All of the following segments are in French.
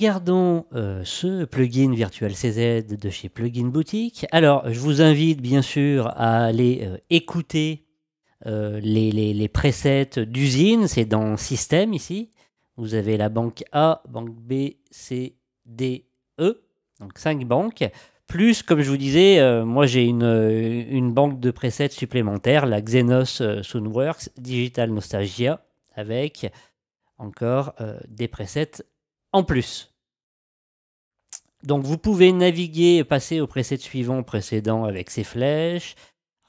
regardons euh, ce plugin Virtual CZ de chez Plugin Boutique. Alors, je vous invite bien sûr à aller euh, écouter euh, les, presets d'usine. C'est dans Système ici. Vous avez la banque A, banque B, C, D, E. Donc 5 banques. Plus, comme je vous disais, moi j'ai une, banque de presets supplémentaires, la Xenos Soundworks Digital Nostalgia, avec encore des presets en plus. Donc vous pouvez naviguer et passer au preset suivant précédent avec ces flèches.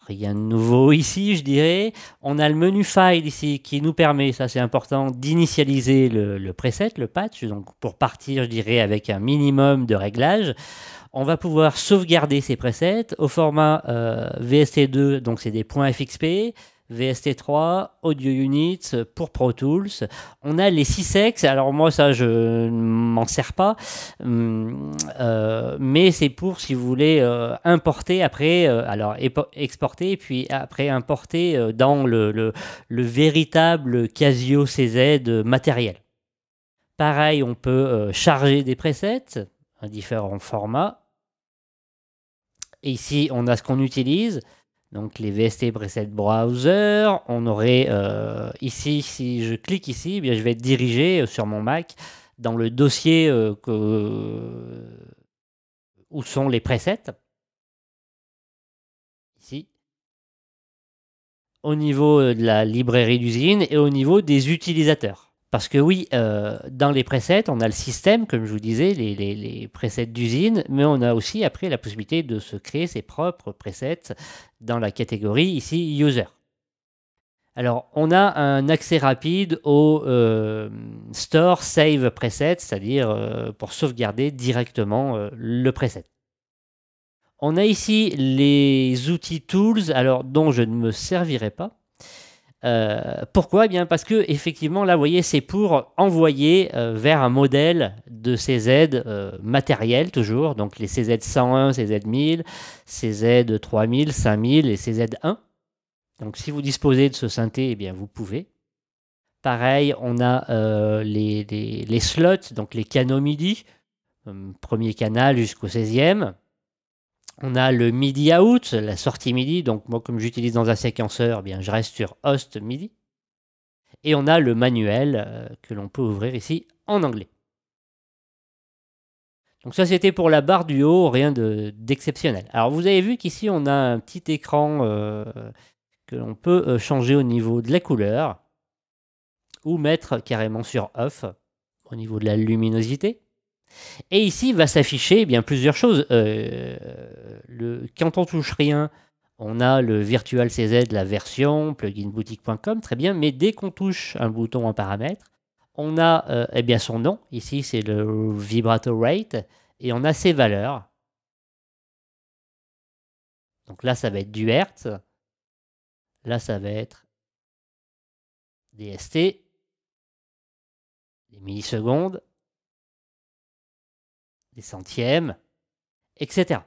Rien de nouveau ici, je dirais. On a le menu file ici qui nous permet, ça c'est important, d'initialiser le, le preset, le patch. Donc pour partir, je dirais, avec un minimum de réglages. On va pouvoir sauvegarder ces presets au format euh, VST2, donc c'est des points FXP. VST3, Audio Units pour Pro Tools. On a les 6X, alors moi ça je ne m'en sers pas, hum, euh, mais c'est pour si vous voulez euh, importer après, euh, alors exporter puis après importer dans le, le- le véritable Casio CZ matériel. Pareil, on peut charger des presets à différents formats. Ici, on a ce qu'on utilise. Donc les VST Preset Browser, on aurait euh, ici, si je clique ici, eh bien, je vais être dirigé euh, sur mon Mac dans le dossier euh, où sont les presets. Ici. Au niveau de la librairie d'usine et au niveau des utilisateurs. Parce que oui, euh, dans les presets, on a le système, comme je vous disais, les, presets d'usine, mais on a aussi après la possibilité de se créer ses propres presets dans la catégorie ici User. Alors, on a un accès rapide au euh, Store Save Preset, c'est-à-dire euh, pour sauvegarder directement le preset. On a ici les outils Tools, alors dont je ne me servirai pas. Euh, pourquoi? Eh parce que effectivement là, vous voyez, c'est pour envoyer euh, vers un modèle de CZ euh, matériel toujours, donc les CZ 101, CZ 1000, CZ 3000, 5000 et CZ1. Donc si vous disposez de ce synthé, eh vous pouvez. Pareil, on a euh, les, slots, donc les canaux MIDI, euh, premier canal jusqu'au 16e. On a le MIDI out, la sortie MIDI. Donc moi, comme j'utilise dans un séquenceur, eh bien je reste sur host MIDI. Et on a le manuel euh, que l'on peut ouvrir ici en anglais. Donc ça, c'était pour la barre du haut, rien de- d'exceptionnel. Alors vous avez vu qu'ici, on a un petit écran euh, que l'on peut euh, changer au niveau de la couleur ou mettre carrément sur off au niveau de la luminosité. Et ici, va s'afficher eh bien plusieurs choses. Euh, quand on touche rien, on a le Virtual CZ, la version, pluginboutique.com, très bien. Mais dès qu'on touche un bouton en paramètres, on a euh, eh bien son nom. Ici, c'est le vibrato rate. Et on a ses valeurs. Donc là, ça va être du Hertz. Là, ça va être des ST, des millisecondes, des centièmes, etc.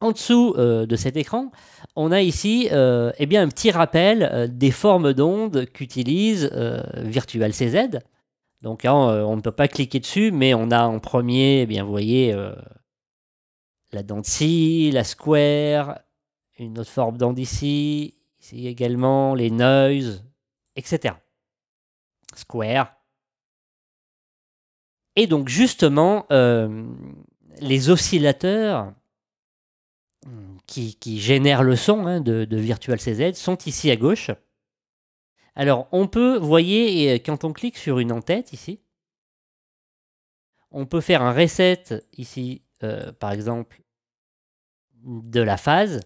En dessous euh, de cet écran, on a ici euh, eh un petit rappel euh, des formes d'ondes qu'utilise Virtual CZ. Donc hein, on ne peut pas cliquer dessus, mais on a en premier, eh bien, vous voyez, la dent la square, une autre forme d'onde ici, ici également les noise, etc. Square. Et donc justement, euh, les oscillateurs hum, qui, génèrent le son hein, de, de Virtual CZ sont ici à gauche. Alors on peut, vous voyez, et quand on clique sur une en-tête ici, on peut faire un reset ici, euh, par exemple, de la phase.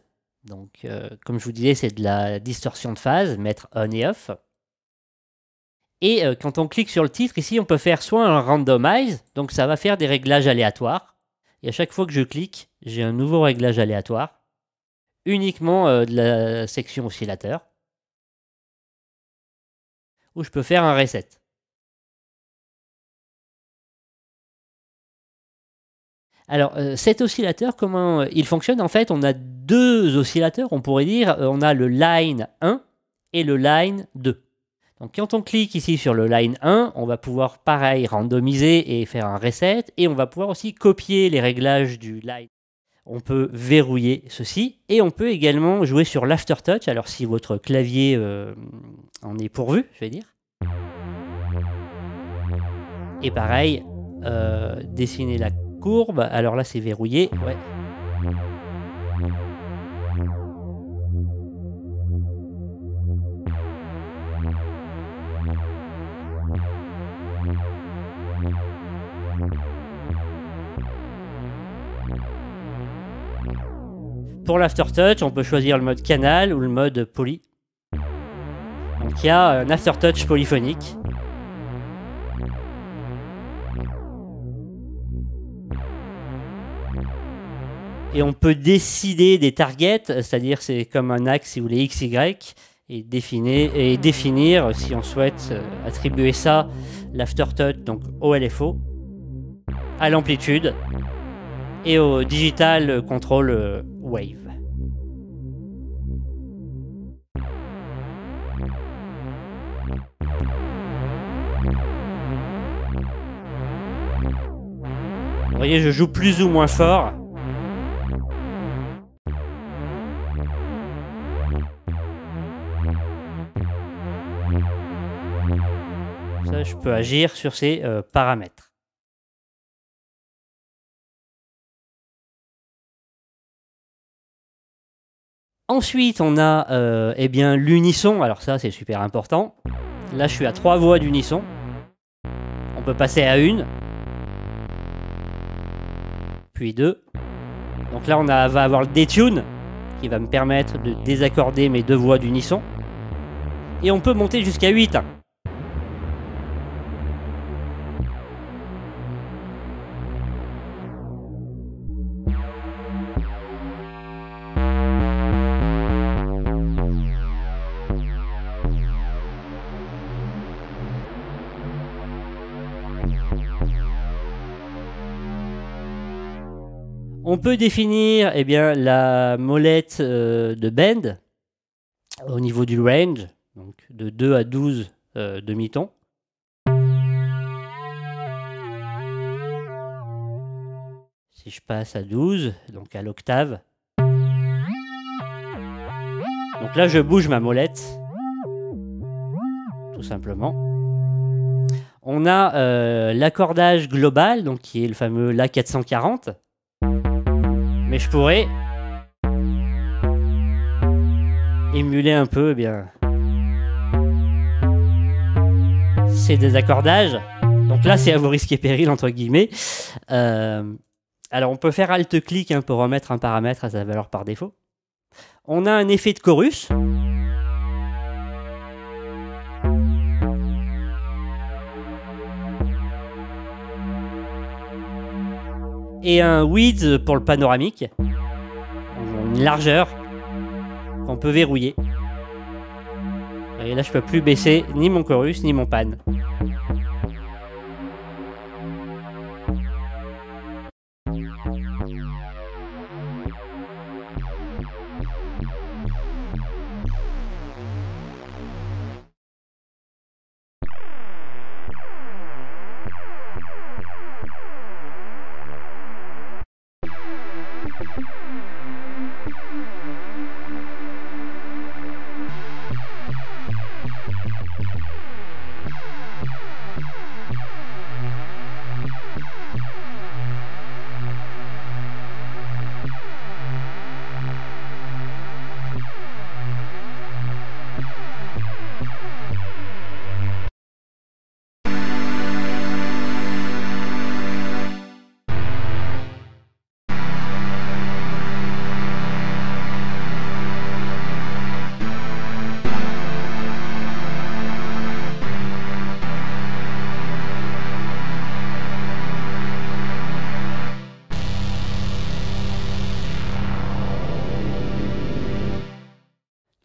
Donc, euh, comme je vous disais, c'est de la distorsion de phase, mettre on et off. Et euh, quand on clique sur le titre, ici, on peut faire soit un randomize, donc ça va faire des réglages aléatoires. Et à chaque fois que je clique, j'ai un nouveau réglage aléatoire, uniquement euh, de la section oscillateur, où je peux faire un reset. Alors, euh, cet oscillateur, comment il fonctionne? En fait, on a deux oscillateurs, on pourrait dire. On a le line 1 et le line 2. Donc quand on clique ici sur le line 1, on va pouvoir pareil randomiser et faire un reset. Et on va pouvoir aussi copier les réglages du line. On peut verrouiller ceci. Et on peut également jouer sur l'aftertouch. Alors si votre clavier euh, en est pourvu, je vais dire. Et pareil, euh, dessiner la courbe. Alors là c'est verrouillé. Pour l'aftertouch, on peut choisir le mode canal ou le mode poly. Donc il y a un aftertouch polyphonique. Et on peut décider des targets, c'est-à-dire c'est comme un axe si vous voulez XY, et définir, et définir si on souhaite euh, attribuer ça, l'aftertouch, donc au LFO, à l'amplitude, et au digital control euh, wave. Voyez, je joue plus ou moins fort. Ça, je peux agir sur ces euh, paramètres. Ensuite, on a euh, eh l'unisson. Alors ça, c'est super important. Là, je suis à trois voix d'unisson. On peut passer à une. Puis deux. Donc là, on va avoir le detune qui va me permettre de désaccorder mes deux voix d'unisson. Et on peut monter jusqu'à 8. Peut définir eh bien, la molette euh, de bend au niveau du range, donc de 2 à 12 euh, demi-tons. Si je passe à 12, donc à l'octave. Donc là, je bouge ma molette, tout simplement. On a euh, l'accordage global, donc qui est le fameux La 440. Mais je pourrais émuler un peu, eh bien, ces désaccordages. Donc là, c'est à vos risques et périls, entre guillemets. Euh, alors, on peut faire Alt-clic hein, pour remettre un paramètre à sa valeur par défaut. On a un effet de chorus. Et un width pour le panoramique, une largeur qu'on peut verrouiller. Et là, je peux plus baisser ni mon chorus ni mon pan.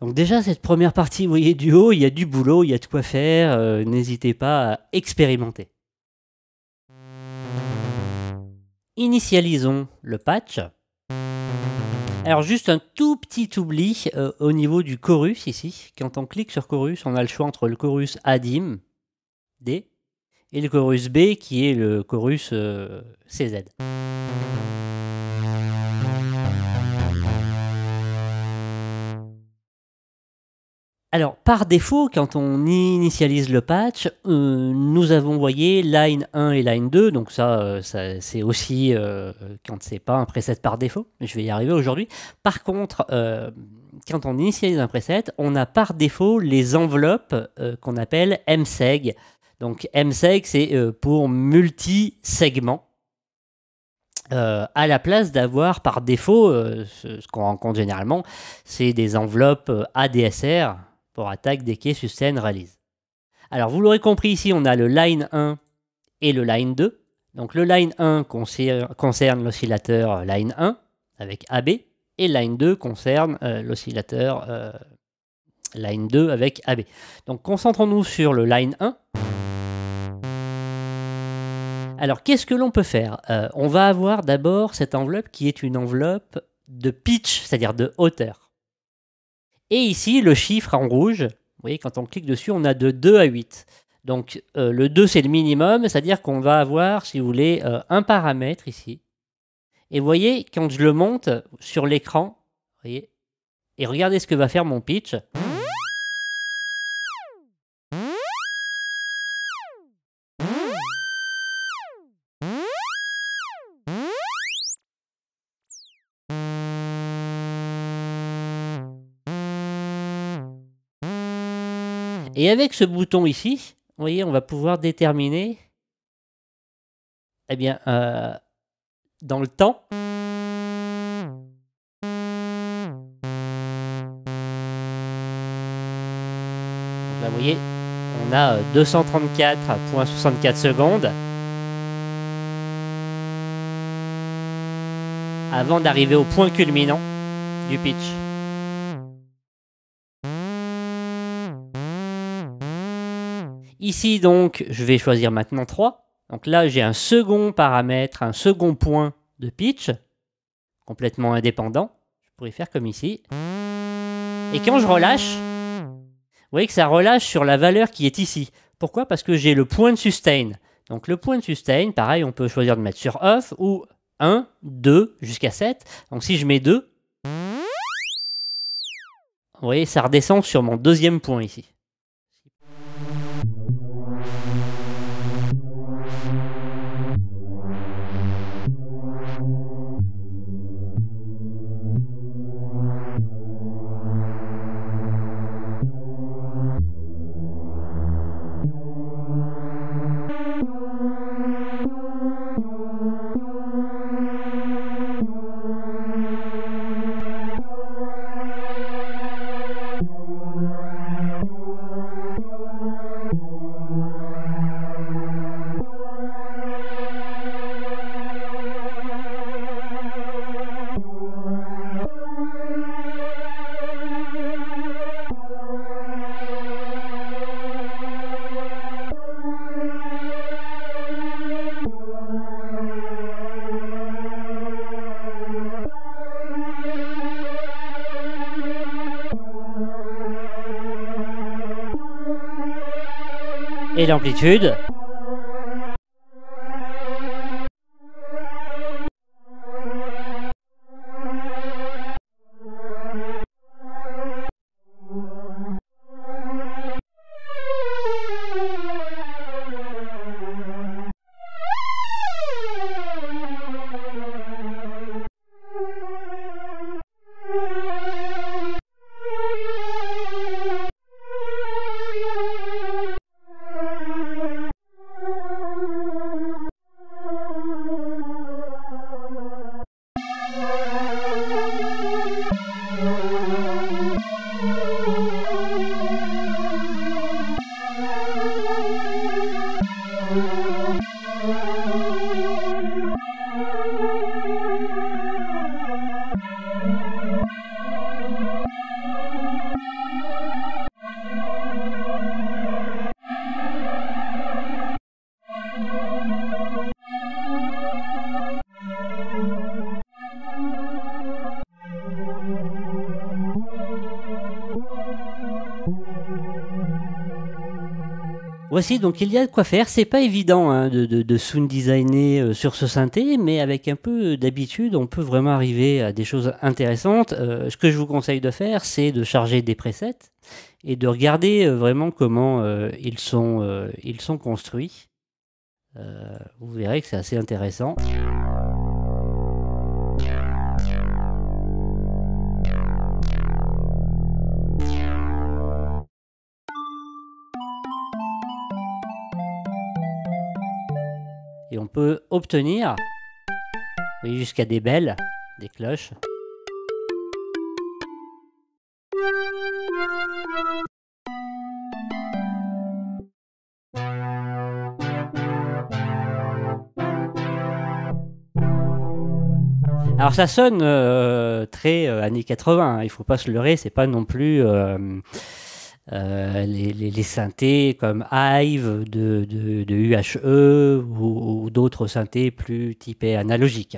Donc déjà, cette première partie, vous voyez, du haut, il y a du boulot, il y a de quoi faire. euh, N'hésitez pas à expérimenter. Initialisons le patch. Alors juste un tout petit oubli euh, au niveau du chorus ici. Quand on clique sur chorus, on a le choix entre le chorus Adim, D, et le chorus B qui est le chorus euh, CZ. Alors, par défaut, quand on initialise le patch, euh, nous avons voyé line 1 et line 2. Donc ça, euh, ça c'est aussi euh, quand c'est pas un preset par défaut. Je vais y arriver aujourd'hui. Par contre, euh, quand on initialise un preset, on a par défaut les enveloppes qu'on appelle MSEG. Donc MSEG, c'est pour multi-segments. Euh, à la place d'avoir par défaut, ce, qu'on rencontre généralement, c'est des enveloppes ADSR pour attaque, decay, sustain, release. Alors vous l'aurez compris ici, on a le line 1 et le line 2. Donc le line 1 concer- concerne l'oscillateur line 1 avec AB et line 2 concerne euh, l'oscillateur euh, line 2 avec AB. Donc concentrons-nous sur le line 1. Alors qu'est-ce que l'on peut faire? Euh, On va avoir d'abord cette enveloppe qui est une enveloppe de pitch, c'est-à-dire de hauteur. Et ici, le chiffre en rouge, vous voyez, quand on clique dessus, on a de 2 à 8. Donc euh, le 2, c'est le minimum, c'est-à-dire qu'on va avoir, si vous voulez, euh, un paramètre ici. Et vous voyez, quand je le monte sur l'écran, voyez, et regardez ce que va faire mon pitch. Et avec ce bouton ici, vous voyez, on va pouvoir déterminer, eh bien, euh, dans le temps, Donc là, vous voyez, on a euh, 234.64 secondes avant d'arriver au point culminant du pitch. Ici, donc, je vais choisir maintenant 3. Donc là, j'ai un second paramètre, un second point de pitch, complètement indépendant. Je pourrais faire comme ici. Et quand je relâche, vous voyez que ça relâche sur la valeur qui est ici. Pourquoi? Parce que j'ai le point de sustain. Donc le point de sustain, pareil, on peut choisir de mettre sur off ou 1, 2, jusqu'à 7. Donc si je mets 2, vous voyez, ça redescend sur mon deuxième point ici. Et l'amplitude. Voici donc il y a de quoi faire. C'est pas évident hein, de, de, sound designer euh, sur ce synthé, mais avec un peu d'habitude, on peut vraiment arriver à des choses intéressantes. Euh, ce que je vous conseille de faire, c'est de charger des presets et de regarder euh, vraiment comment ils, sont, ils sont construits. vous verrez que c'est assez intéressant. On peut obtenir, jusqu'à des belles, des cloches. Alors ça sonne euh, très euh, années 80, hein. il faut pas se leurrer, c'est pas non plus euh, les, synthés comme Hive de, de, UHE ou, ou d'autres synthés plus typés analogiques.